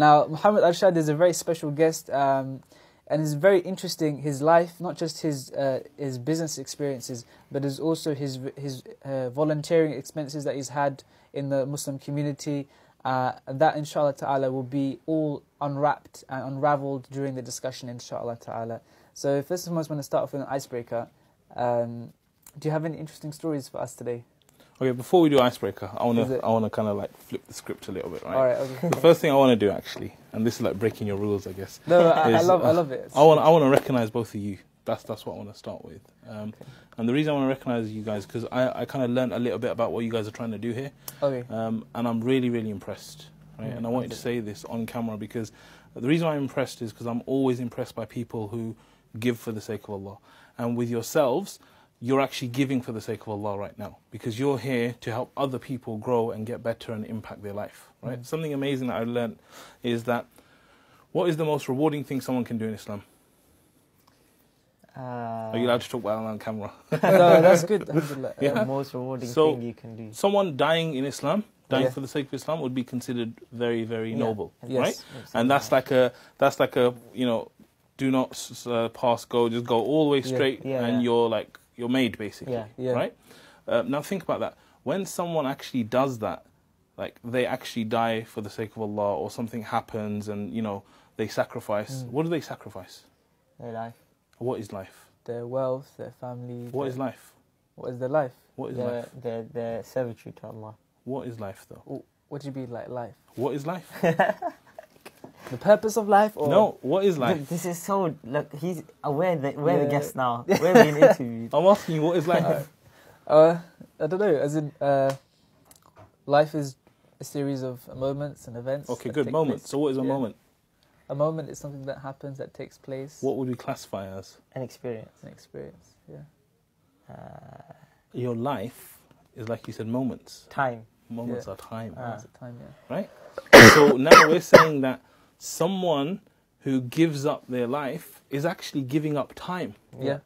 Now, Mohammad Arshad is a very special guest, um, and it's very interesting. His life, not just his uh, his business experiences, but is also his his uh, volunteering expenses that he's had in the Muslim community. Uh, that, inshallah ta'ala, will be all unwrapped and unraveled during the discussion, inshallah ta'ala. So, first of all, I want to start off with an icebreaker. Um, do you have any interesting stories for us today? Okay, before we do icebreaker, I wanna I wanna kind of like flip the script a little bit, right? All right. Okay. The first thing I want to do actually, and this is like breaking your rules, I guess. No, I, I is, love I uh, love it. I want I want to recognize both of you. That's that's what I want to start with. Um, And the reason I want to recognize you guys because I, I kind of learned a little bit about what you guys are trying to do here, Okay. um, and I'm really really impressed. Right, Mm, and I wanted to say this on camera because the reason I'm impressed is because I'm always impressed by people who give for the sake of Allah, and with yourselves. You're actually giving for the sake of Allah right now because you're here to help other people grow and get better and impact their life. Right? Mm. Something amazing that I learned is that what is the most rewarding thing someone can do in Islam? Uh, Are you allowed to talk about it on camera? no, that's good. Alhamdulillah. Yeah. The most rewarding So- thing you can do. Someone dying in Islam, dying Yeah. for the sake of Islam, would be considered very, very Yeah. noble, Yes. right? And that's like a that's like a you know, do not uh, pass go, just go all the way straight, Yeah, and you're like you're made basically, Yeah. Yeah. right? Uh, now think about that. When someone actually does that, like they actually die for the sake of Allah, or something happens, and you know they sacrifice. Mm. What do they sacrifice? Their life. What is life? Their wealth, their family. What their, is life? What is their life? What is Their, life? their, their servitude to Allah. What is life though? What do you mean like life? What is life? The purpose of life, or No, what is Look, life? this is so. Look, he's aware that we're Yeah. the guests now. We're being interviewed. I'm asking you, what is life? Uh, I don't know. As in, uh, life is a series of moments and events. Okay, that good. take Moment. place. So, what is a Yeah. moment? A moment is something that happens that takes place. What would we classify as? An experience. An experience. Yeah. Uh, Your life is like you said, moments. time. Moments Yeah. are time. Ah. It's a time. Yeah. Right so now we're saying that someone who gives up their life is actually giving up time, Yeah.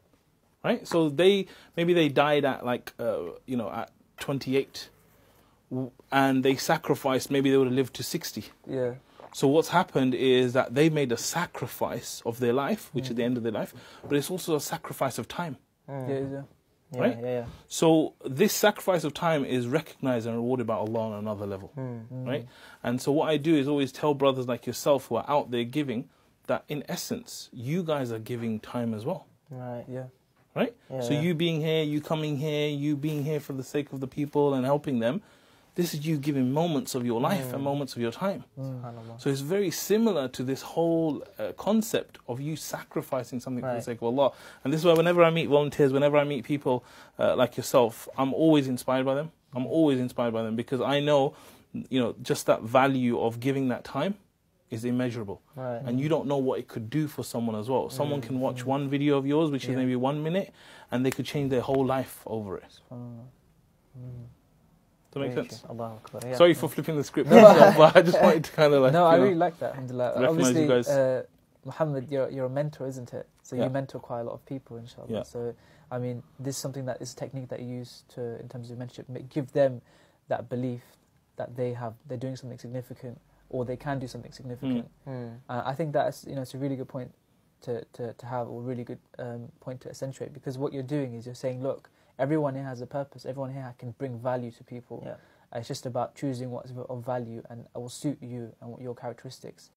right? So they maybe they died at like uh, you know at 28, and they sacrificed. Maybe they would have lived to 60. Yeah. So what's happened is that they made a sacrifice of their life, which is the end of their life, but it's also a sacrifice of time. Mm. Yeah. Yeah. Yeah, right? Yeah, yeah. So this sacrifice of time is recognized and rewarded by Allah on another level, Mm. Right? And so what I do is always tell brothers like yourself who are out there giving that in essence you guys are giving time as well, Right. Yeah. right? Yeah, so you being here, you coming here, you being here for the sake of the people and helping them, this is you giving moments of your life and Mm. moments of your time. Mm. So it's very similar to this whole uh, concept of you sacrificing something for the sake of Allah. And this is why whenever I meet volunteers, whenever I meet people uh, like yourself, I'm always inspired by them. I'm always inspired by them because I know, you know, just that value of giving that time is immeasurable. Right. And you don't know what it could do for someone as well. Someone Mm. can watch one video of yours, which Yeah. is maybe one minute, and they could change their whole life over it. Mm. Does that make sense? true. Allahu Akbar. Yeah. Sorry for flipping the script, No. but I just wanted to kind of like. no, I you know, really like that. Alhamdulillah. Obviously, you guys. Uh, Mohammad, you're you're a mentor, isn't it? So Yeah. you mentor quite a lot of people, inshallah. Yeah. So I mean, this is something that is a technique that you use to, in terms of mentorship, give them that belief that they have, they're doing something significant, or they can do something significant. Mm. Uh, I think that's you know it's a really good point to, to, to have, or really good um, point to accentuate, because what you're doing is you're saying, look, everyone here has a purpose. Everyone here can bring value to people. Yeah. It's just about choosing what's of value and will suit you and what your characteristics.